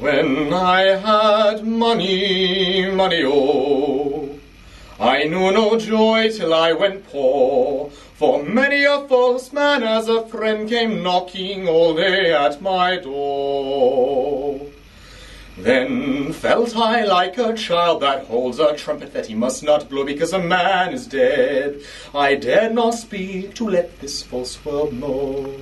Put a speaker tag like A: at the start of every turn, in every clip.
A: When I had money, money, oh, I knew no joy till I went poor. For many a false man as a friend came knocking all day at my door. Then felt I like a child that holds a trumpet that he must not blow because a man is dead. I dared not speak to let this false world know.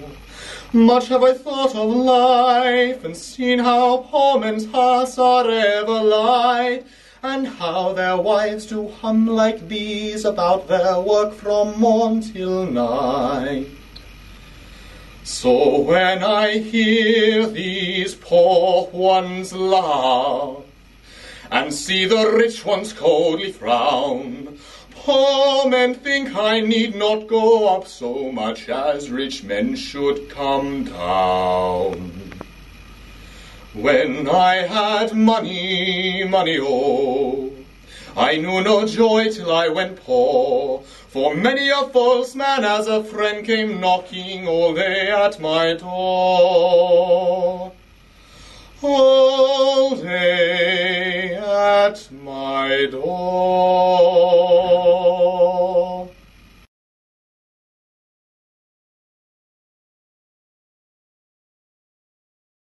A: Much have I thought of life and seen how poor men's hearts are ever light, and how their wives do hum like bees about their work from morn till night. So when I hear these poor ones laugh, and see the rich ones coldly frown, poor men think I need not go up so much as rich men should come down. When I had money, money, oh, I knew no joy till I went poor, for many a false man as a friend came knocking all day at my door. All day at my door.